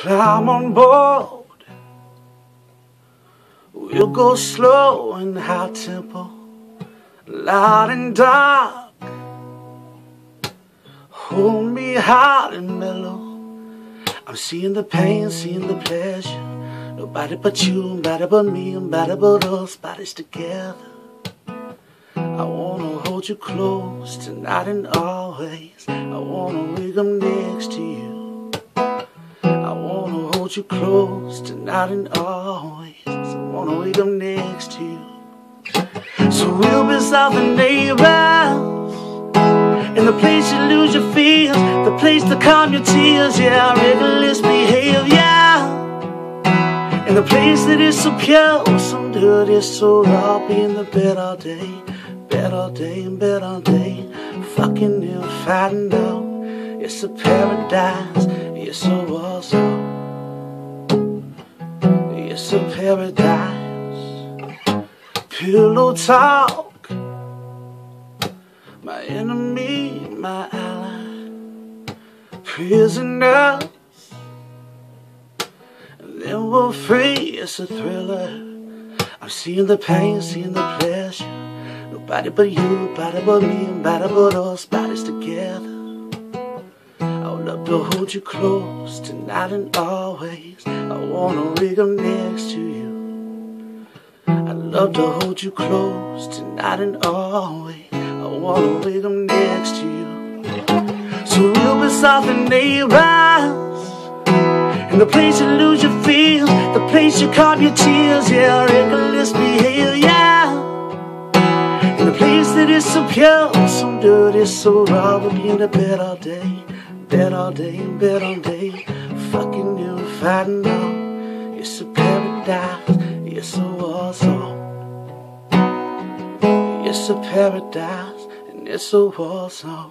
climb on board. We'll go slow and high tempo, loud and dark. Hold me hot and mellow. I'm seeing the pain, seeing the pleasure. Nobody but you, nobody but me, nobody but us, bodies together. I wanna hold you close tonight and always. I wanna wake up next to you. Hold you close tonight and always. I wanna wake up next to you. So we'll be southern neighbors. In the place you lose your fears, the place to calm your tears, yeah, reckless behavior. In the place that is so pure, so dirty, so raw, be in the bed all day, bed all day, in bed all day, fucking you, fighting out. It's a paradise, it's a war zone. It's a paradise. Pillow talk, my enemy, my ally, prisoners. And then we're free, it's a thriller. I'm seeing the pain, seeing the pleasure. Nobody but you, nobody but me, and nobody but us, bodies together. I to hold you close tonight and always. I wanna up next to you. I'd love to hold you close tonight and always. I wanna up next to you. So we'll be soft and neighbors. In the place you lose your feels, the place you calm your tears, yeah, reckless behavior. Yeah. In the place that is so pure, so dirty, so raw, we'll be in the bed all day, bed all day, in bed all day, fucking you, fighting out. It's a paradise, it's a war zone. It's a paradise, and it's a war zone.